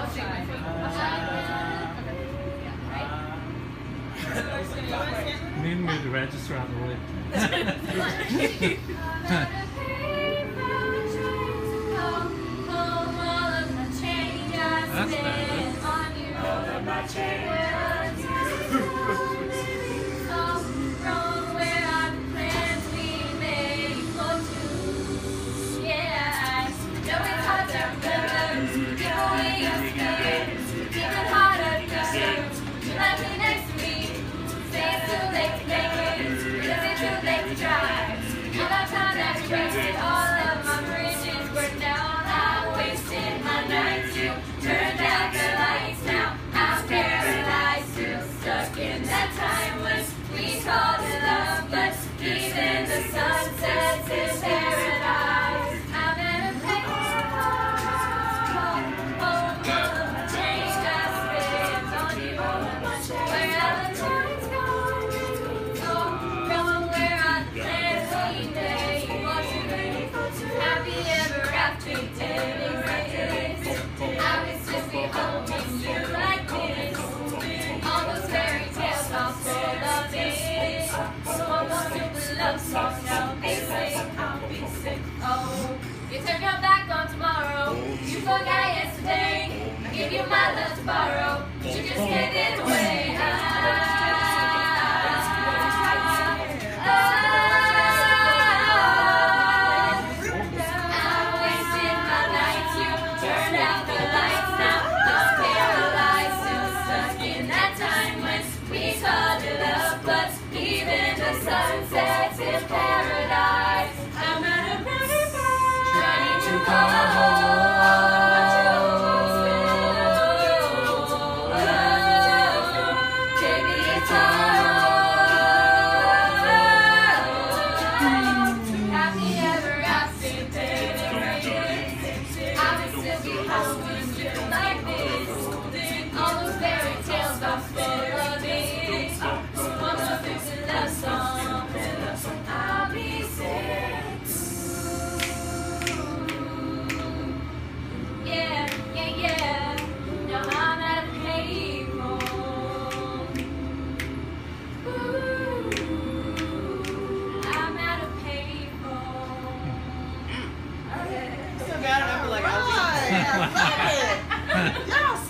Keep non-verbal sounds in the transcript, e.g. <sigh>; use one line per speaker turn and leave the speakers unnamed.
<laughs> Need me to register on the lid. That's
bad. You turn your back on tomorrow. You forgot yesterday. I give you my love tomorrow. But you just can't get away. paz. Damn, <laughs>